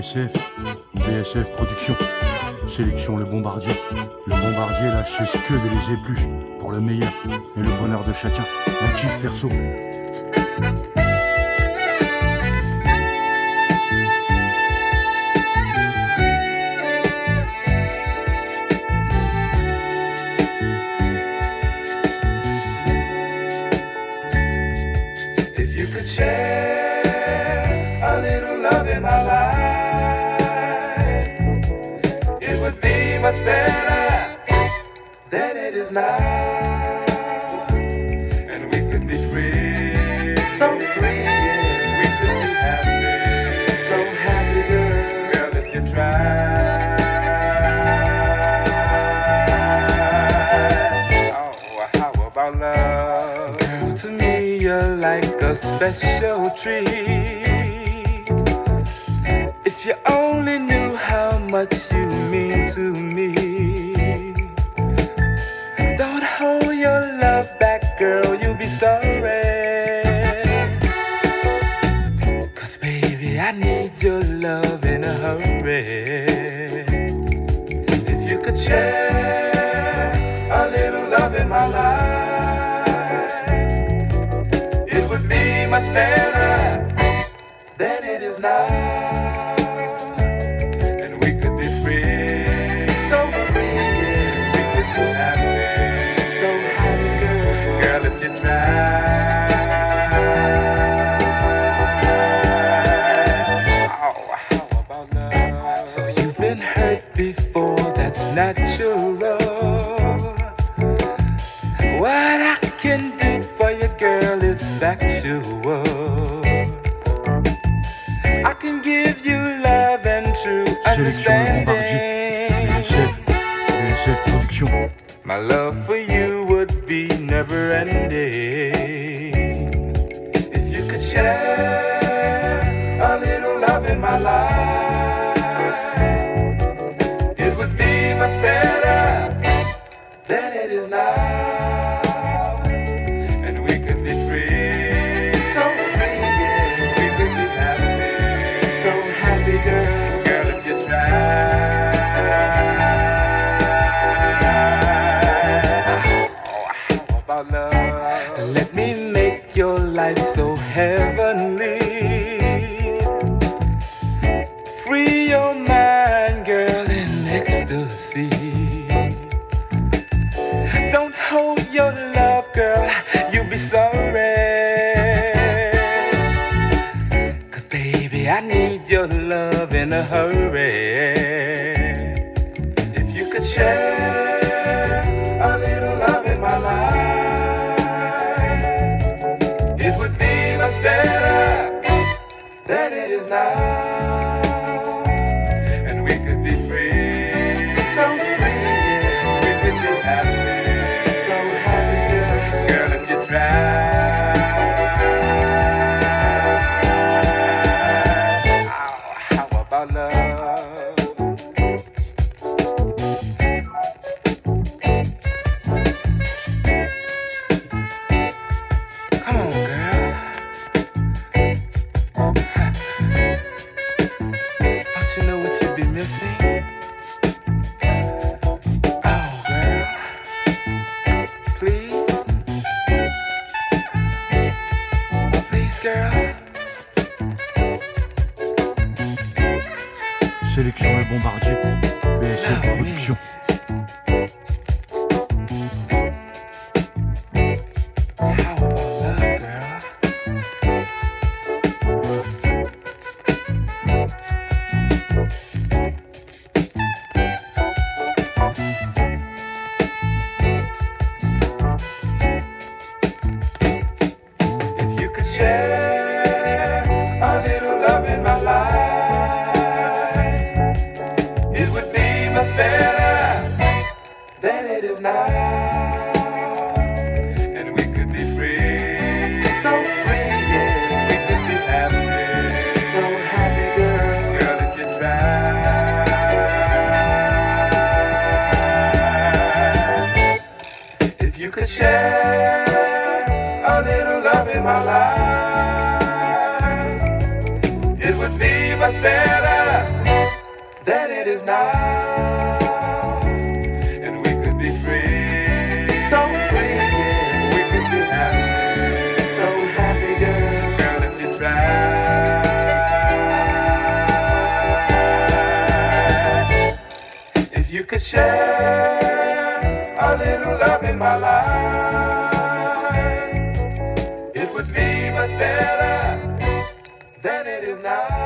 BSF, BSF Production, sélection le bombardier. Le bombardier lâche ses queues de les épluches pour le meilleur et le bonheur de chacun. Un kiff perso. It is now. And we could be free, so free. We could be happy, so happy, girl. Girl, if you try. Oh, how about love? Girl, to me you're like a special treat. If you only knew how much you mean to me. Hurry. If you could share a little love in my life, it would be much better than it is now. Natural. What I can do for you, girl, is factual. I can give you love and true understanding. BSF, BSF Production. My love for you would be never ending. If you could share is now. And we could be free, so free. We could be happy, so happy, girl. Girl, if you try. Oh, how about love? Let me make your life so heavenly. Hurry. If you could share Sélection et bombardier. BSF ah Production. share a little love in my life. It would be much better than it is now. And we could be free. So free. We could be happy. So happy. Girl, if you try. If you could share my life. It would me much better than it is now.